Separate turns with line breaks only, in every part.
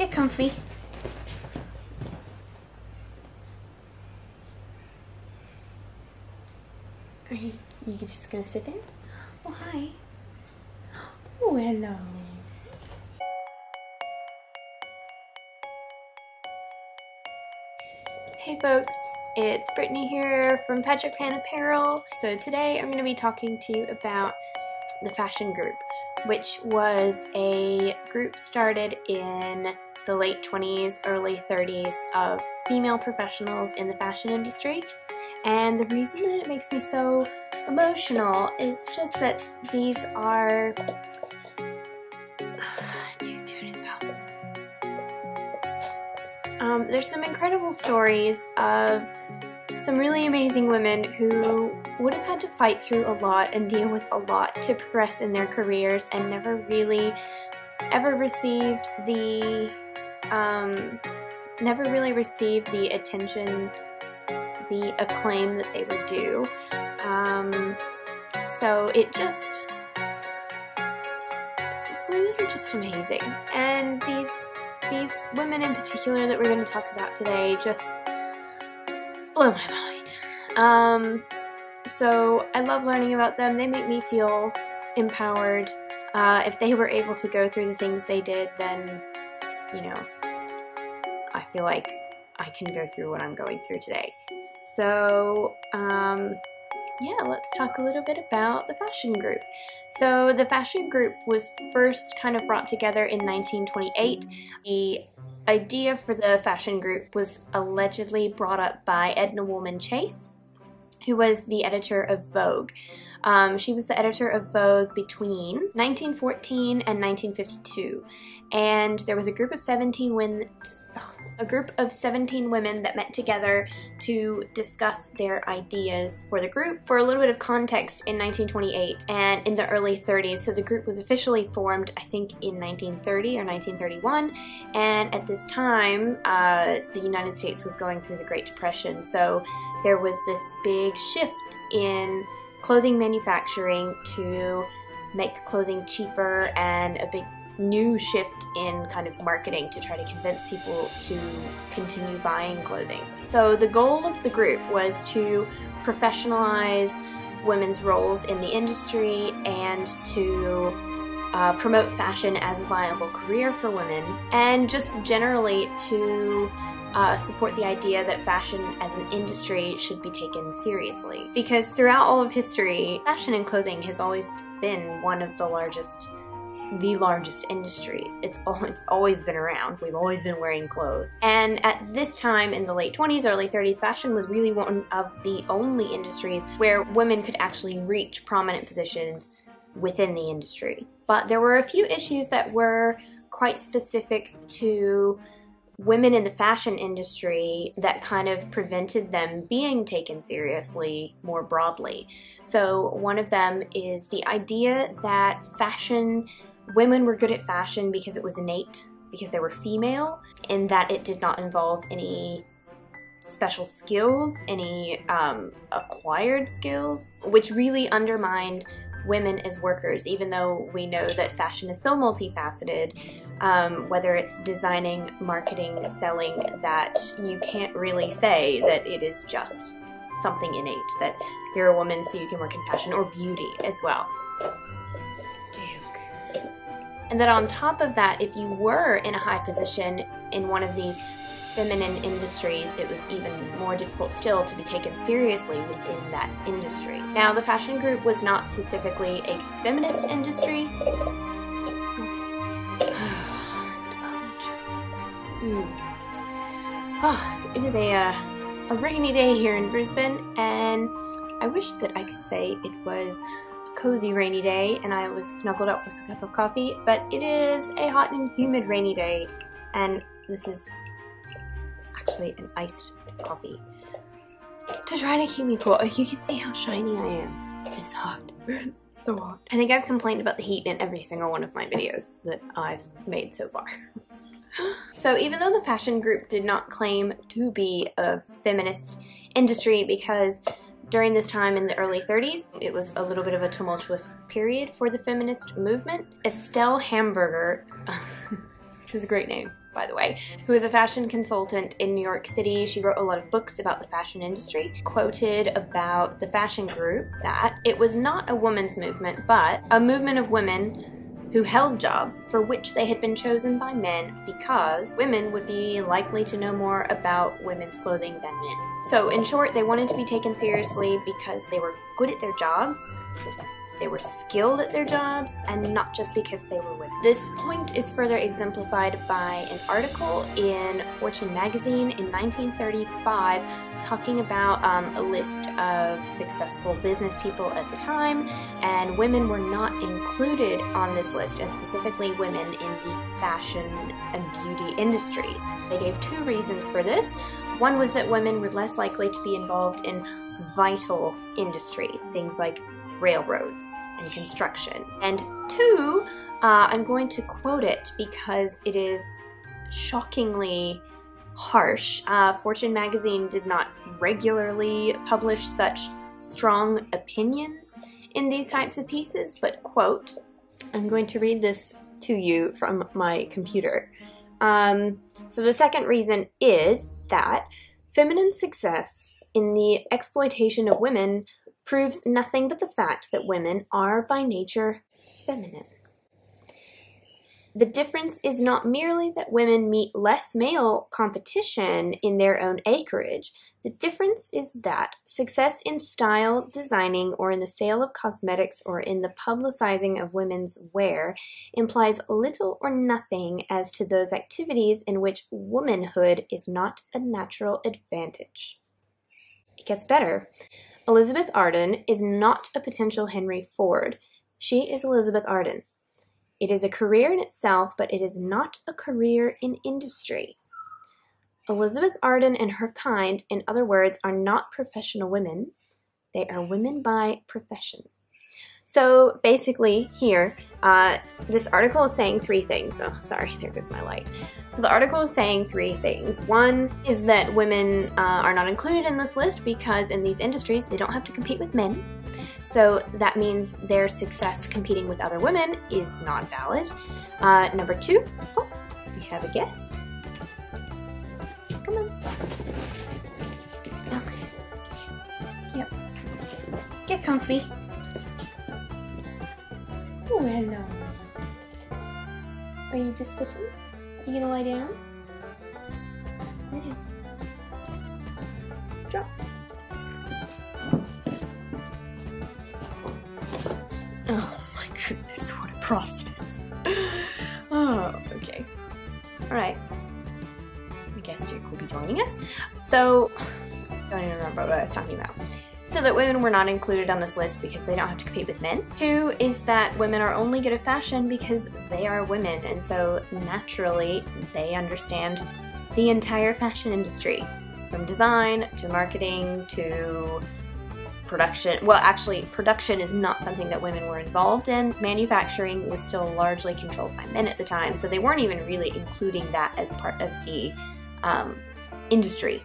Get comfy. Are you, you just gonna sit there? Oh, hi. Oh, hello. Hey folks, it's Brittany here from Petra Pan Apparel. So today I'm going to be talking to you about the Fashion Group, which was a group started in the late 20s, early 30s of female professionals in the fashion industry. And the reason that it makes me so emotional is just that these are Um, there's some incredible stories of some really amazing women who would have had to fight through a lot and deal with a lot to progress in their careers and never really ever received the um, never really received the attention the acclaim that they were due um, so it just women are just amazing and these these women in particular that we're going to talk about today just blow my mind. Um, so I love learning about them. They make me feel empowered. Uh, if they were able to go through the things they did, then, you know, I feel like I can go through what I'm going through today. So, um, yeah, let's talk a little bit about the fashion group. So the fashion group was first kind of brought together in 1928. The idea for the fashion group was allegedly brought up by Edna Woolman Chase, who was the editor of Vogue. Um, she was the editor of Vogue between 1914 and 1952, and there was a group of 17 women, a group of 17 women that met together to discuss their ideas for the group. For a little bit of context, in 1928 and in the early 30s, so the group was officially formed, I think, in 1930 or 1931, and at this time, uh, the United States was going through the Great Depression, so there was this big shift in clothing manufacturing to make clothing cheaper and a big new shift in kind of marketing to try to convince people to continue buying clothing. So the goal of the group was to professionalize women's roles in the industry and to uh, promote fashion as a viable career for women and just generally to uh, support the idea that fashion as an industry should be taken seriously. Because throughout all of history, fashion and clothing has always been one of the largest the largest industries. It's, it's always been around. We've always been wearing clothes. And at this time in the late 20s, early 30s, fashion was really one of the only industries where women could actually reach prominent positions within the industry. But there were a few issues that were quite specific to women in the fashion industry that kind of prevented them being taken seriously more broadly. So, one of them is the idea that fashion women were good at fashion because it was innate, because they were female, and that it did not involve any special skills, any um, acquired skills, which really undermined women as workers, even though we know that fashion is so multifaceted, um, whether it's designing, marketing, selling, that you can't really say that it is just something innate, that you're a woman so you can work in fashion, or beauty as well. And that on top of that, if you were in a high position in one of these feminine industries, it was even more difficult still to be taken seriously within that industry. Now, the fashion group was not specifically a feminist industry. oh, it is a, uh, a rainy day here in Brisbane, and I wish that I could say it was cozy rainy day and I was snuggled up with a cup of coffee, but it is a hot and humid rainy day and this is actually an iced coffee to try to keep me cool. Oh, you can see how shiny I am. It's hot. It's so hot. I think I've complained about the heat in every single one of my videos that I've made so far. so even though the fashion group did not claim to be a feminist industry because during this time in the early 30s, it was a little bit of a tumultuous period for the feminist movement. Estelle Hamburger, which was a great name, by the way, who is a fashion consultant in New York City. She wrote a lot of books about the fashion industry, quoted about the fashion group that it was not a women's movement, but a movement of women who held jobs for which they had been chosen by men because women would be likely to know more about women's clothing than men. So, in short, they wanted to be taken seriously because they were good at their jobs, they were skilled at their jobs, and not just because they were women. This point is further exemplified by an article in Fortune magazine in 1935 talking about um, a list of successful business people at the time, and women were not included on this list, and specifically women in the fashion and beauty industries. They gave two reasons for this. One was that women were less likely to be involved in vital industries, things like railroads and construction. And two, uh, I'm going to quote it because it is shockingly harsh. Uh, Fortune magazine did not regularly publish such strong opinions in these types of pieces, but quote, I'm going to read this to you from my computer. Um, so the second reason is that feminine success in the exploitation of women proves nothing but the fact that women are by nature feminine. The difference is not merely that women meet less male competition in their own acreage. The difference is that success in style, designing, or in the sale of cosmetics or in the publicizing of women's wear implies little or nothing as to those activities in which womanhood is not a natural advantage. It gets better. Elizabeth Arden is not a potential Henry Ford. She is Elizabeth Arden. It is a career in itself, but it is not a career in industry. Elizabeth Arden and her kind, in other words, are not professional women. They are women by profession. So basically, here, uh, this article is saying three things. Oh, sorry, there goes my light. So the article is saying three things. One is that women uh, are not included in this list because in these industries they don't have to compete with men. So that means their success competing with other women is not valid. Uh, number two, oh, we have a guest. Come on. Okay. Yep. Get comfy. Oh, hello. Are you just sitting? Are you gonna lie down? Okay. Drop. Oh my goodness, what a process. oh, okay. Alright. I guess Duke will be joining us. So, I don't even remember what I was talking about so that women were not included on this list because they don't have to compete with men. Two is that women are only good at fashion because they are women, and so naturally they understand the entire fashion industry from design to marketing to production. Well, actually, production is not something that women were involved in. Manufacturing was still largely controlled by men at the time, so they weren't even really including that as part of the um, industry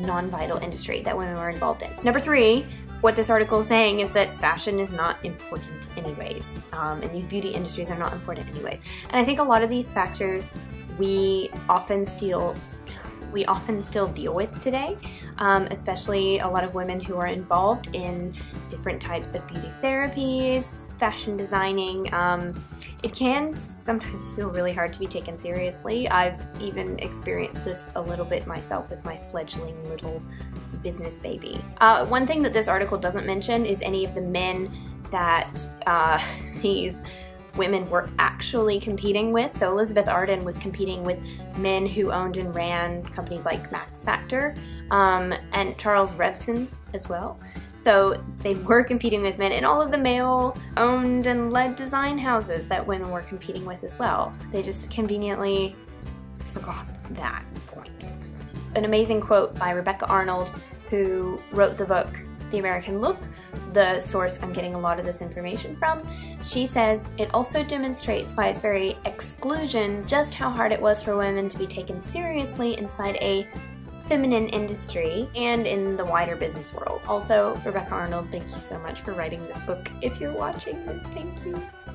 non-vital industry that women were involved in. Number three, what this article is saying is that fashion is not important anyways, um, and these beauty industries are not important anyways. And I think a lot of these factors we often still we often still deal with today, um, especially a lot of women who are involved in different types of beauty therapies, fashion designing. Um, it can sometimes feel really hard to be taken seriously. I've even experienced this a little bit myself with my fledgling little business baby. Uh, one thing that this article doesn't mention is any of the men that uh, these women were actually competing with. So Elizabeth Arden was competing with men who owned and ran companies like Max Factor um, and Charles Revson as well. So they were competing with men in all of the male owned and led design houses that women were competing with as well. They just conveniently forgot that point. An amazing quote by Rebecca Arnold, who wrote the book The American Look, the source I'm getting a lot of this information from, she says it also demonstrates by its very exclusion just how hard it was for women to be taken seriously inside a feminine industry and in the wider business world. Also, Rebecca Arnold, thank you so much for writing this book. If you're watching this, thank you.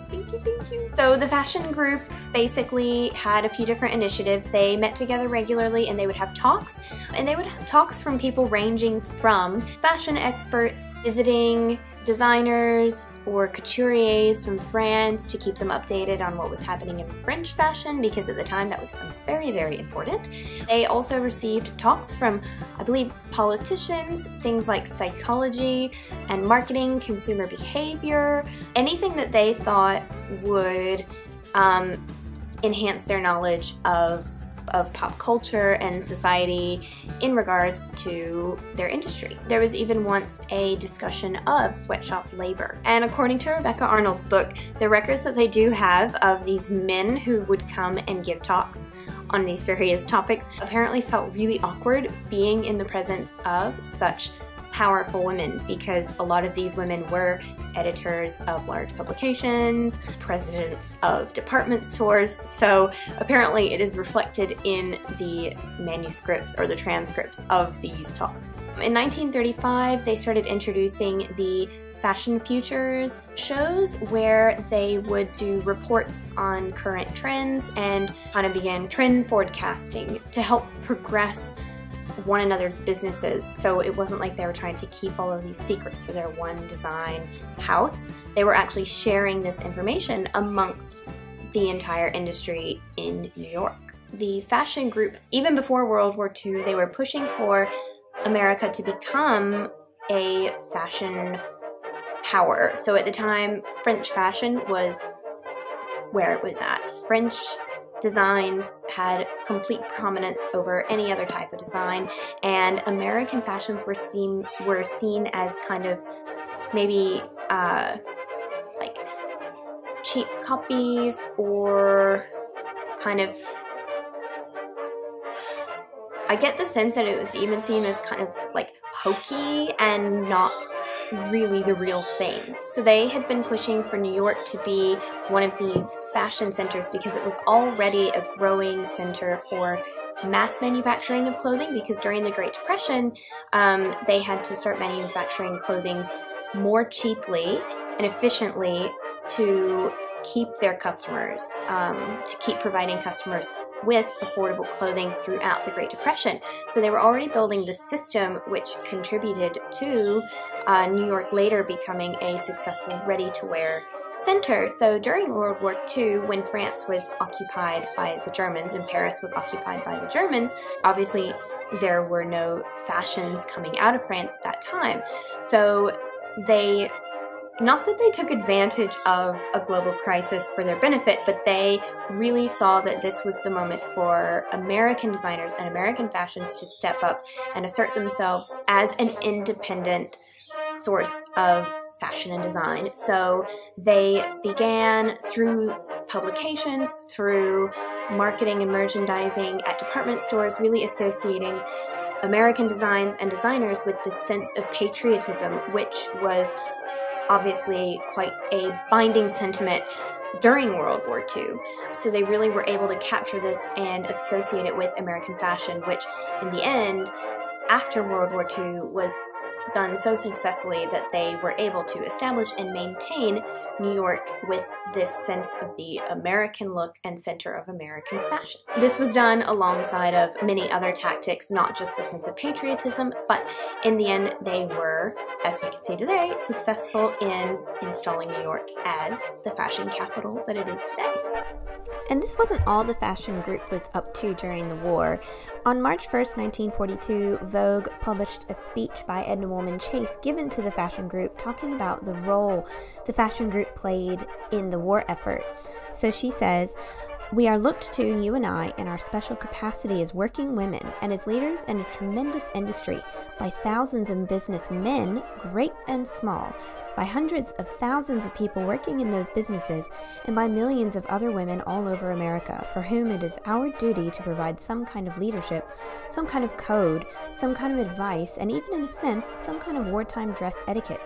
Thank you, thank you. So the fashion group basically had a few different initiatives. They met together regularly and they would have talks. And they would have talks from people ranging from fashion experts visiting designers or couturiers from France to keep them updated on what was happening in French fashion because at the time that was very, very important. They also received talks from, I believe, politicians, things like psychology and marketing, consumer behavior, anything that they thought would um, enhance their knowledge of of pop culture and society in regards to their industry. There was even once a discussion of sweatshop labor. And according to Rebecca Arnold's book, the records that they do have of these men who would come and give talks on these various topics apparently felt really awkward being in the presence of such powerful women because a lot of these women were editors of large publications, presidents of department stores, so apparently it is reflected in the manuscripts or the transcripts of these talks. In 1935, they started introducing the fashion futures shows where they would do reports on current trends and kind of begin trend forecasting to help progress one another's businesses. So it wasn't like they were trying to keep all of these secrets for their one design house. They were actually sharing this information amongst the entire industry in New York. The fashion group, even before World War II, they were pushing for America to become a fashion power. So at the time, French fashion was where it was at. French designs had complete prominence over any other type of design, and American fashions were seen were seen as kind of maybe uh, like cheap copies or kind of. I get the sense that it was even seen as kind of like hokey and not really the real thing. So they had been pushing for New York to be one of these fashion centers because it was already a growing center for mass manufacturing of clothing because during the Great Depression, um, they had to start manufacturing clothing more cheaply and efficiently to keep their customers, um, to keep providing customers with affordable clothing throughout the Great Depression. So they were already building the system which contributed to uh, New York later becoming a successful ready to wear center. So during World War II, when France was occupied by the Germans and Paris was occupied by the Germans, obviously there were no fashions coming out of France at that time. So they not that they took advantage of a global crisis for their benefit, but they really saw that this was the moment for American designers and American fashions to step up and assert themselves as an independent source of fashion and design. So they began through publications, through marketing and merchandising at department stores, really associating American designs and designers with this sense of patriotism, which was obviously quite a binding sentiment during World War II. So they really were able to capture this and associate it with American fashion, which in the end, after World War II, was done so successfully that they were able to establish and maintain New York with this sense of the American look and center of American fashion. This was done alongside of many other tactics, not just the sense of patriotism, but in the end they were, as we can see today, successful in installing New York as the fashion capital that it is today.
And this wasn't all the fashion group was up to during the war. On March 1st, 1942, Vogue published a speech by Edna Woolman Chase given to the fashion group talking about the role the fashion group played in the war effort. So she says, we are looked to, you and I, in our special capacity as working women and as leaders in a tremendous industry by thousands of businessmen, great and small, by hundreds of thousands of people working in those businesses, and by millions of other women all over America, for whom it is our duty to provide some kind of leadership, some kind of code, some kind of advice, and even in a sense, some kind of wartime dress etiquette.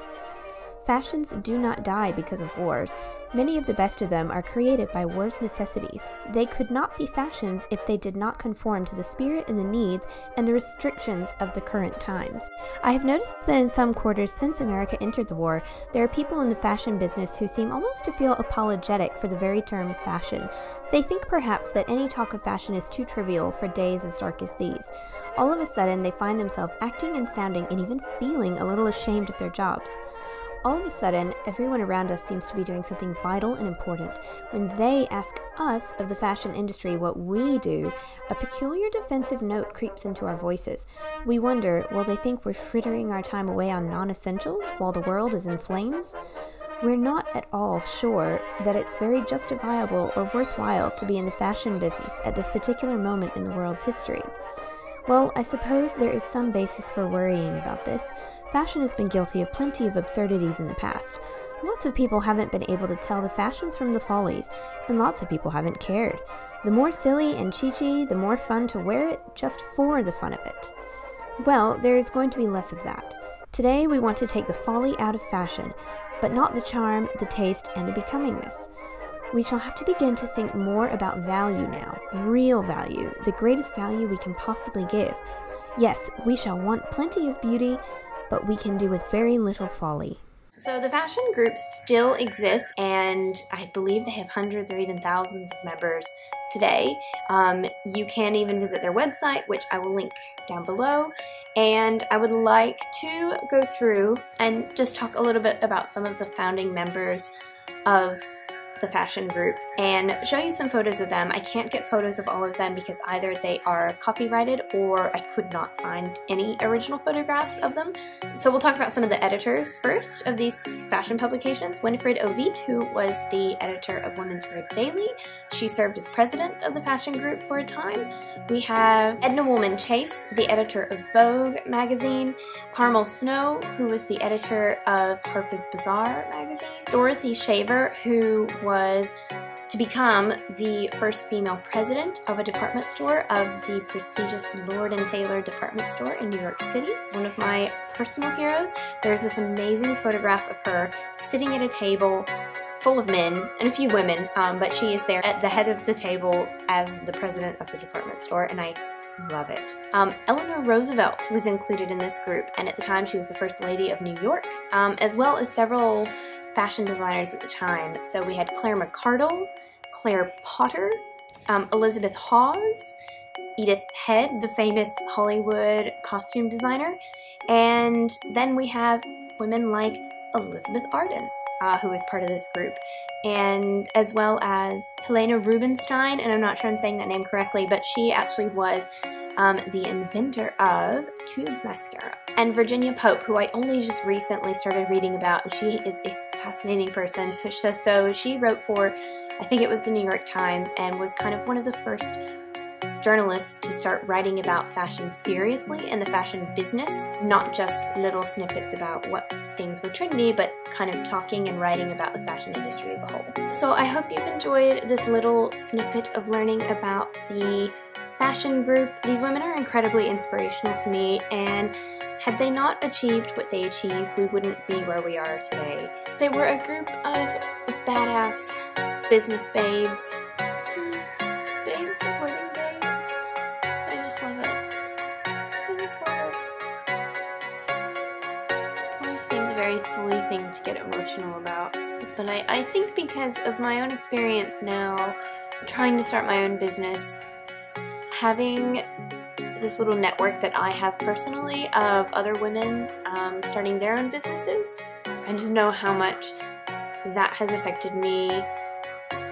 Fashions do not die because of wars. Many of the best of them are created by war's necessities. They could not be fashions if they did not conform to the spirit and the needs and the restrictions of the current times. I have noticed that in some quarters since America entered the war, there are people in the fashion business who seem almost to feel apologetic for the very term fashion. They think perhaps that any talk of fashion is too trivial for days as dark as these. All of a sudden, they find themselves acting and sounding and even feeling a little ashamed of their jobs. All of a sudden, everyone around us seems to be doing something vital and important. When they ask us of the fashion industry what we do, a peculiar defensive note creeps into our voices. We wonder will they think we're frittering our time away on non essentials while the world is in flames? We're not at all sure that it's very justifiable or worthwhile to be in the fashion business at this particular moment in the world's history. Well, I suppose there is some basis for worrying about this. Fashion has been guilty of plenty of absurdities in the past. Lots of people haven't been able to tell the fashions from the follies, and lots of people haven't cared. The more silly and cheechy, the more fun to wear it just for the fun of it. Well, there is going to be less of that. Today we want to take the folly out of fashion, but not the charm, the taste, and the becomingness. We shall have to begin to think more about value now, real value, the greatest value we can possibly give. Yes, we shall want plenty of beauty, but we can do with very little folly.
So the fashion group still exists, and I believe they have hundreds or even thousands of members today. Um, you can even visit their website, which I will link down below. And I would like to go through and just talk a little bit about some of the founding members of the fashion group and show you some photos of them. I can't get photos of all of them because either they are copyrighted or I could not find any original photographs of them. So we'll talk about some of the editors first of these fashion publications. Winifred Oviedt, who was the editor of Women's Wear Daily. She served as president of the fashion group for a time. We have Edna Woolman Chase, the editor of Vogue magazine. Carmel Snow, who was the editor of Harper's Bazaar magazine. Dorothy Shaver, who was to become the first female president of a department store of the prestigious Lord & Taylor department store in New York City. One of my personal heroes. There's this amazing photograph of her sitting at a table full of men and a few women, um, but she is there at the head of the table as the president of the department store, and I love it. Um, Eleanor Roosevelt was included in this group, and at the time she was the First Lady of New York, um, as well as several fashion designers at the time. So we had Claire McCardell, Claire Potter, um, Elizabeth Hawes, Edith Head, the famous Hollywood costume designer, and then we have women like Elizabeth Arden, uh, who was part of this group, and as well as Helena Rubinstein, and I'm not sure I'm saying that name correctly, but she actually was um, the inventor of tube mascara. And Virginia Pope, who I only just recently started reading about, and she is a fascinating person. So, so she wrote for, I think it was the New York Times, and was kind of one of the first journalists to start writing about fashion seriously and the fashion business, not just little snippets about what things were trendy, but kind of talking and writing about the fashion industry as a whole. So I hope you've enjoyed this little snippet of learning about the fashion group. These women are incredibly inspirational to me and had they not achieved what they achieved, we wouldn't be where we are today. They were a group of badass business babes. Babes supporting babes. I just love it. I just love it. It seems a very silly thing to get emotional about. But I, I think because of my own experience now, trying to start my own business, having this little network that I have personally of other women um, starting their own businesses. I just know how much that has affected me.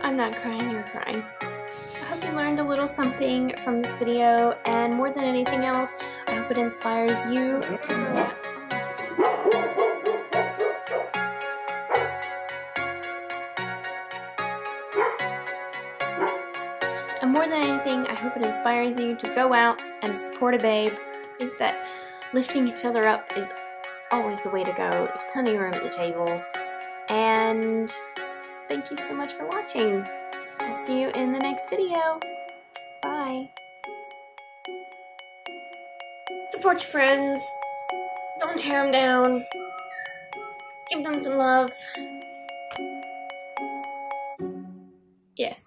I'm not crying, you're crying. I hope you learned a little something from this video, and more than anything else, I hope it inspires you to go And inspires you to go out and support a babe. I think that lifting each other up is always the way to go. There's plenty of room at the table. And thank you so much for watching. I'll see you in the next video. Bye. Support your friends. Don't tear them down. Give them some love. Yes.